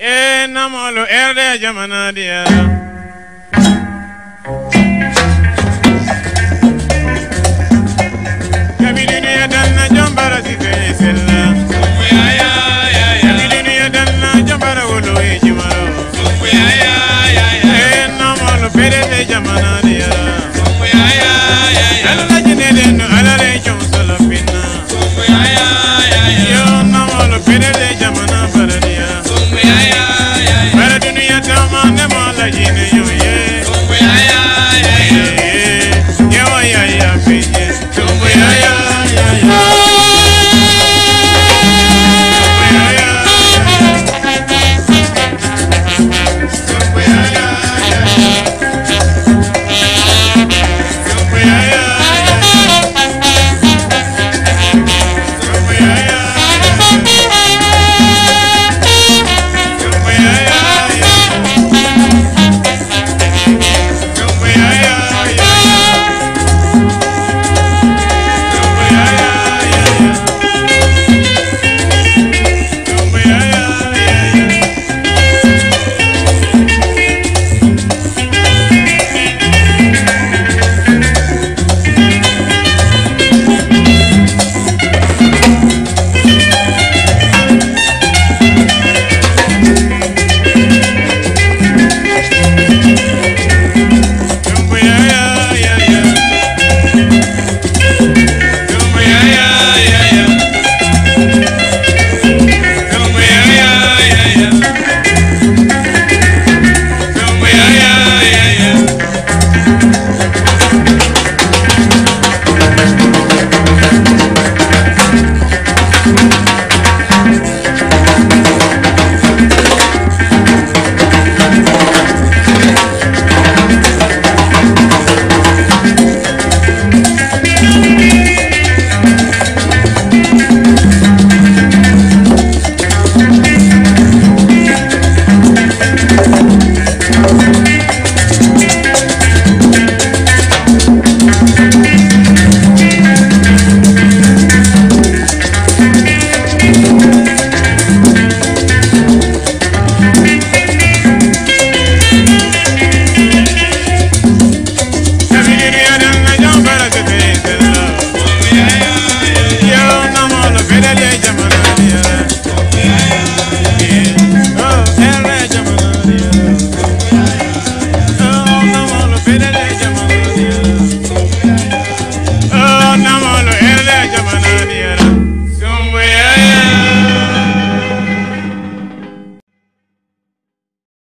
Eh, e namolu erde jamana diya